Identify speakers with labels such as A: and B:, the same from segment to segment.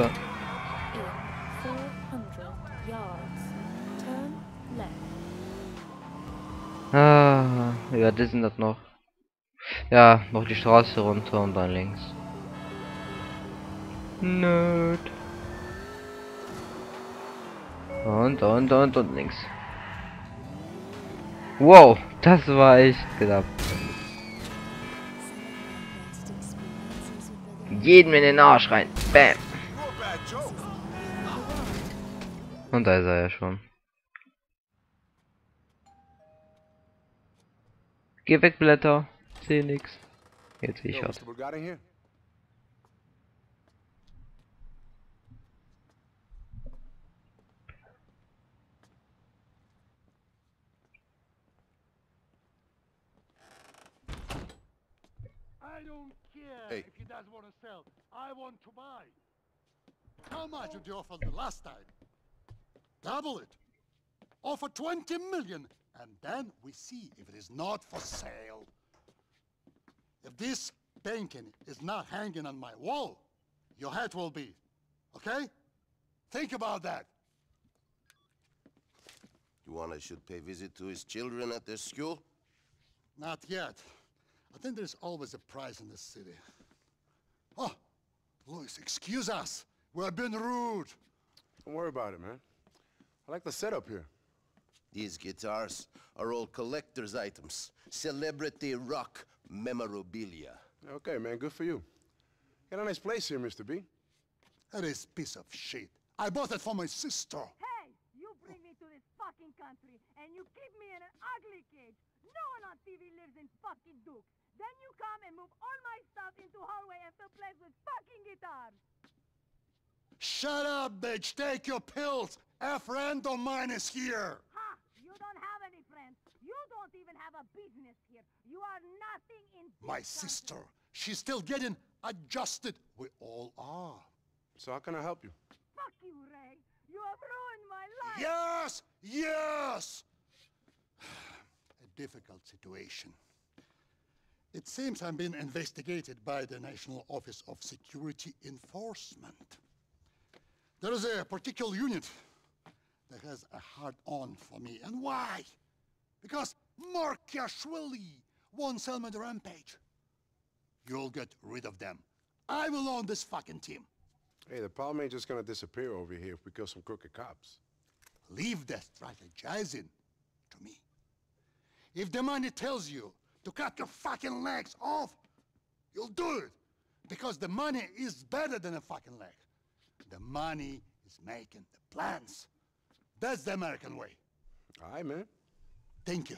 A: Hilfe.
B: In 400 yards, turn left.
A: Ah, ja, das sind das noch. Ja, noch die Straße runter und dann links. Nerd. Und, und, und, und links. Wow, das war echt knapp. Jeden in den Arsch rein. Bam. Und da ist er ja schon. Geh weg, Blätter. Seh nix. Jetzt ich was.
C: Hey.
D: if he doesn't want to sell. I want to buy. How much did you offer the last time? Double it. Offer 20 million, and then we see if it is not for sale. If this painting is not hanging on my wall, your head will be. Okay? Think about that.
E: You want I should pay visit to his children at their school?
D: Not yet. I think there's always a price in this city. Oh, Louis, excuse us. We've been rude.
C: Don't worry about it, man. I like the setup here.
E: These guitars are all collector's items. Celebrity rock memorabilia.
C: Okay, man, good for you. Got a nice place here, Mr. B.
D: That is piece of shit. I bought it for my sister.
F: Hey, you bring me to this fucking country and you keep me in an ugly cage. No one on TV lives in fucking Dukes. Then you come and move all my stuff into hallway and fill place with fucking guitars.
D: Shut up, bitch. Take your pills. A friend of mine is here.
F: Ha! You don't have any friends. You don't even have a business here. You are nothing in this
D: My
F: country.
D: sister. She's still getting adjusted. We all are.
C: So how can I help you?
F: Fuck you, Ray. You have ruined my life.
D: Yes! Yes! A difficult situation. It seems I'm being investigated by the National Office of Security Enforcement. There is a particular unit that has a hard on for me. And why? Because Markiashvili won't sell me the rampage. You'll get rid of them. I will own this fucking team.
C: Hey, the problem ain't just gonna disappear over here if we kill some crooked cops.
D: Leave that strategizing to me. If the money tells you to cut your fucking legs off, you'll do it. Because the money is better than a fucking leg. The money is making the plans. That's the American way.
C: Right, man.
D: Thank you.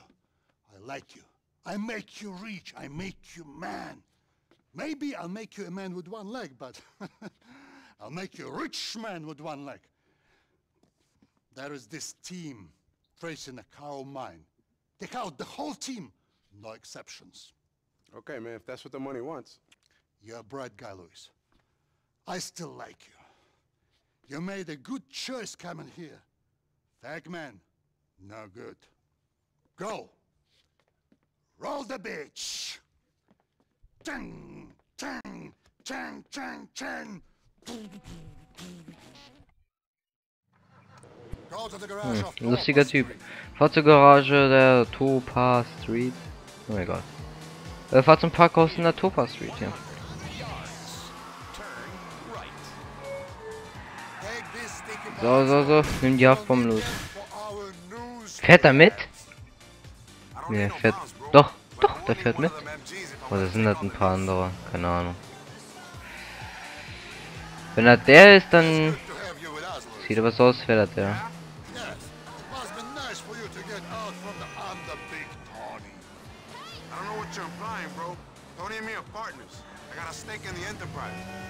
D: I like you. I make you rich. I make you man. Maybe I'll make you a man with one leg, but I'll make you a rich man with one leg. There is this team tracing a cow mine. Take out the whole team, no exceptions.
C: Okay, man, if that's what the money wants.
D: You're a bright guy, Louis. I still like you. You made a good choice coming here. Fag man, no good. Go. Roll the bitch. Chang, chang, chang, chang, chang. Go to the garage hmm, of
A: Hm, lustiger Typ. Fahrzeuggarage der Topaz Street. Oh mein Gott. Äh, fahr zum Parkhaus in der Topaz Street, ja. So, so, so. Nimm die Haftbomben los. Fährt er mit? Nee, fährt. Doch, doch, der fährt mit. Oder sind das ein paar andere? Keine Ahnung. Wenn er der ist, dann sieht aber so aus, wäre das der.
G: I don't know what you're implying, bro. Me are partners. I got a stake in the enterprise.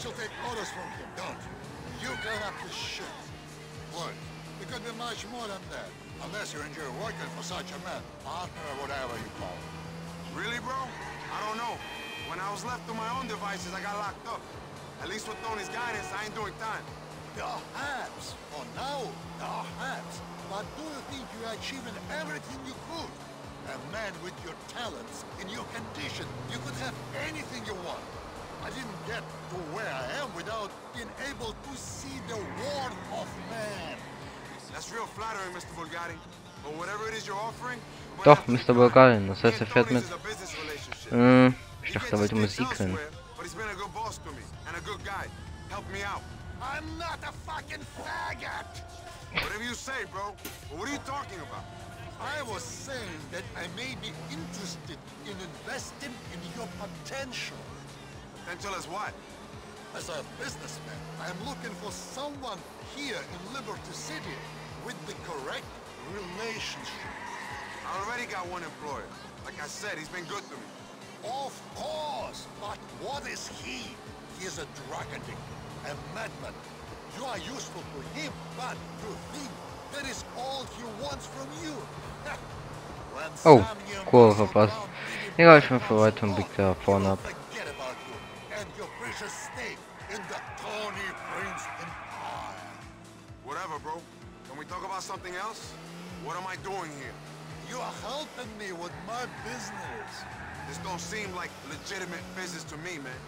D: A steak. You still take orders from him, don't you? You clean up this shit. Look, it could be much more than that. Unless you enjoy working for such a man, partner or whatever you call it.
G: Really, bro? I don't know. When I was left to my own devices, I got locked up. At least with Tony's guidance, I ain't doing time.
D: Perhaps. For oh, now, perhaps. But do you think you're achieving everything you could? A man with your talents, in your condition, you could have anything you want. I didn't get to where I am without being able to see the world of man.
G: That's real flattering, Mr. Bulgari. But whatever it is you're offering, we might
A: Doch,
G: have to
A: Mr.
G: decline.
A: Bulgarien. Das
G: Me
A: heißt, er
G: and
A: fährt mit.
G: is a.
A: Hm, ich
G: He
A: dachte, er wollte Musik hören.
G: But he's been a good boss to me and a good guy. Help me out.
D: I'm not a fucking faggot.
G: Whatever you say, bro. What are you talking about?
D: I was saying that I may be interested in investing in your potential.
G: Potential as what?
D: As a businessman, I'm looking for someone here in Liberty City with the correct relationship.
G: I already got one employer. Like I said, he's been good to me.
D: Of course, but what is he? He is a drug addict, a madman. You are useful to him, but you think that is all he wants from you. When
A: Oh,
D: some young
A: Kurve
D: muscle
A: verpasst.
D: bound idiot
A: Egal, ich
D: in the Tony Prince Empire.
G: Whatever, bro. Can we talk about something else? What am I doing here?
D: You are helping me with my business.
G: This don't seem like legitimate business to me, man.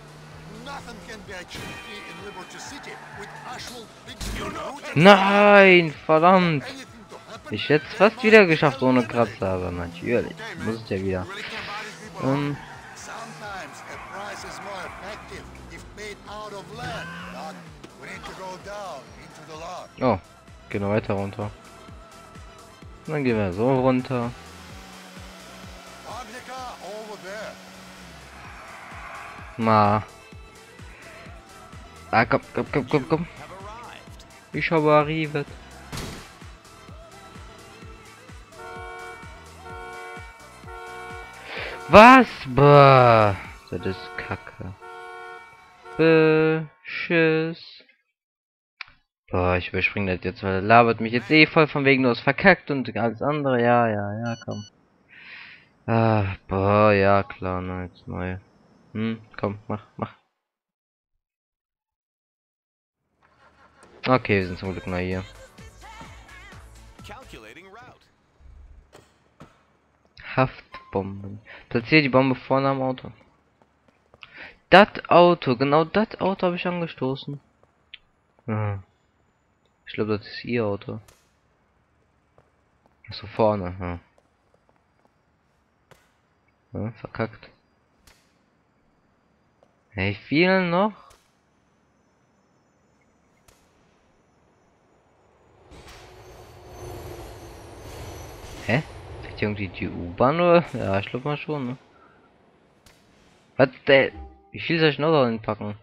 D: Nothing can be achieved here in Liberty City with actual big rooted
A: Nein, verdammt.
D: anything to happen.
A: Ich hätte es fast wieder geschafft ohne Kratzer, aber natürlich. Muss es ja wieder.
G: You
A: Ähm, oh, gehen wir weiter runter. Dann gehen wir so runter. Ma. Ah, komm, komm, komm, komm, komm. Ich habe arrivet. Was? Bah. Das ist kacke. Beschiss. Boah, ich überspringe das jetzt, weil er labert mich jetzt eh voll von wegen, du hast verkackt und alles andere. Ja, ja, ja, komm. Ah, boah, ja, klar, ne, jetzt neu. Hm, komm, mach, mach. Okay, wir sind zum Glück neu hier. Haftbomben. Platziere die Bombe vorne am Auto. Das Auto, genau das Auto habe ich angestoßen. Ah. Ich glaube, das ist ihr Auto. Achso, vorne. Ja. Ja, verkackt. Hey, viel noch? Hä? Fährt irgendwie die U-Bahn oder? Ja, ich glaube mal schon, ne? Was der? Wie viel soll ich noch da packen?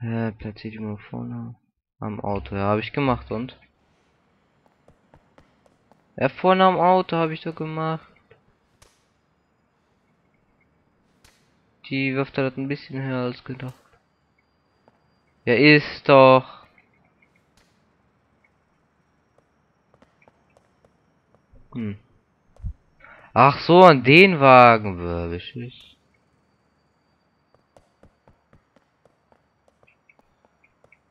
A: Äh, platziert mal vorne am Auto. Ja, habe ich gemacht und? Ja, vorne am Auto habe ich doch gemacht. Die wirft halt ein bisschen höher als gedacht. Ja, ist doch. Hm. Ach so, an den Wagen würde ich.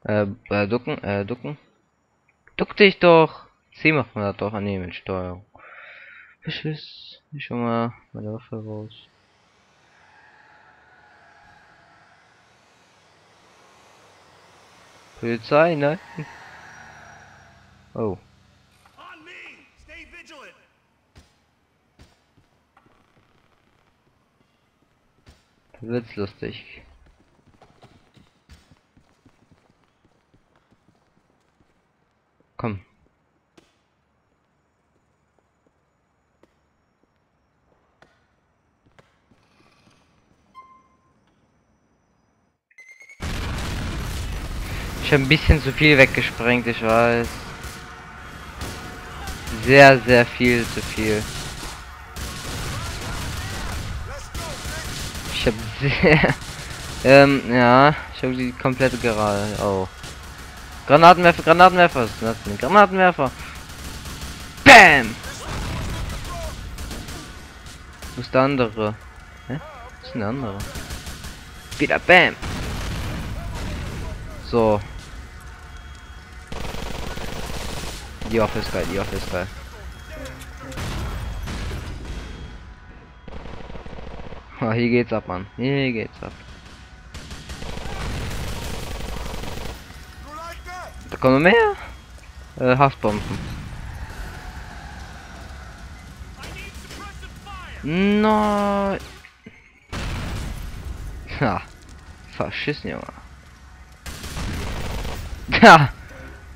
A: Äh, äh, ducken, äh, ducken. Duck dich doch. C macht man das doch an mit Steuerung. Beschiss. Ich schon mal meine Waffe raus. Polizei, ne? Oh. Wird's lustig. Komm. Ich habe ein bisschen zu viel weggesprengt, ich weiß. Sehr, sehr viel zu viel. Ich habe sehr... ähm, ja, ich habe die komplette gerade. Oh. Granatenwerfer, Granatenwerfer, was ist das? Granatenwerfer. Bam! Wo ist der andere? Hä? Was ist denn der andere? Wieder Bam! So. Die Waffe ist geil, die Waffe ist geil. Ah, hier geht's ab, Mann. Hier geht's ab. Da kommen noch mehr. Äh, Haftbomben. Nein. Ha. Verschissen, Junge. Ja.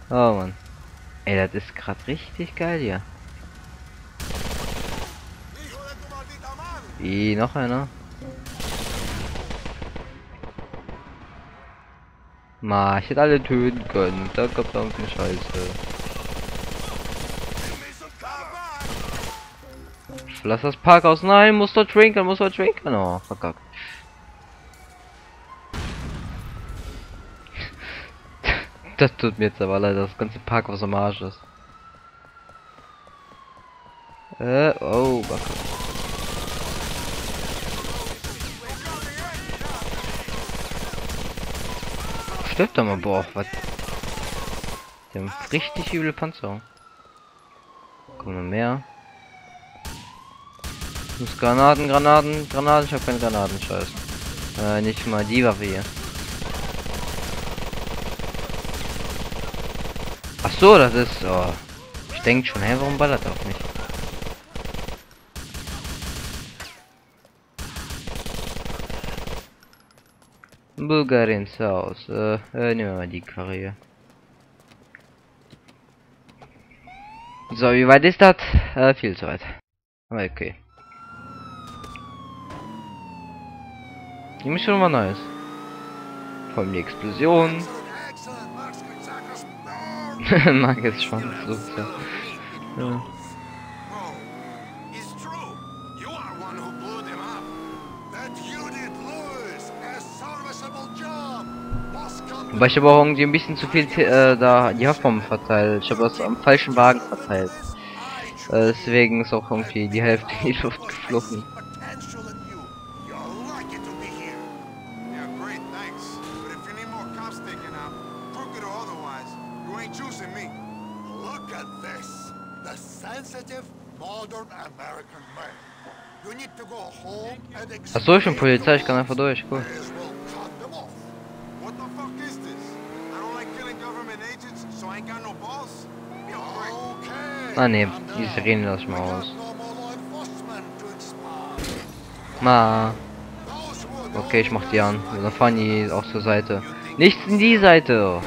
A: Oh Mann. Ey, das ist gerade richtig geil hier. Wie, noch einer? Ma, ich hätte alle töten können. Da gab's auch eine Scheiße. Lass das Parkhaus. Nein, muss dort trinken, muss dort trinken. Oh, verkackt. Das tut mir jetzt aber leid, das ganze Parkhaus am Arsch ist. Äh, oh, verkackt. Stirbt doch mal, boah, was? Die haben richtig üble Panzer. Kommen noch mehr. Ich muss Granaten, Granaten, Granaten, ich habe keine Granaten, scheiße. Äh, nicht mal die Waffe hier. Ach so, das ist, oh. Ich denke schon, hä, warum ballert er auf mich? Bulgariens Haus. Äh, äh, nehmen wir mal die Karre hier. So, wie weit ist das? Äh, viel zu weit. Okay. Nämlich schon mal Neues. Vor allem die Explosion. Mag es schon. So. Ja.
D: Kann
A: Aber ich habe auch irgendwie ein bisschen zu viel äh, da die Haftbomben verteilt. Ich habe das am falschen Wagen verteilt. Äh, deswegen ist auch irgendwie die Hälfte in die Luft geflogen.
D: potential in you? You're lucky to be here.
G: Yeah,
A: Ah ne, die. Sirene lass ich mal aus. Ma. Okay, ich mach die an. Dann fahren die auch zur Seite. Nichts in die Seite.